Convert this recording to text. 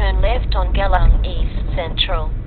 turn left on Galang East Central.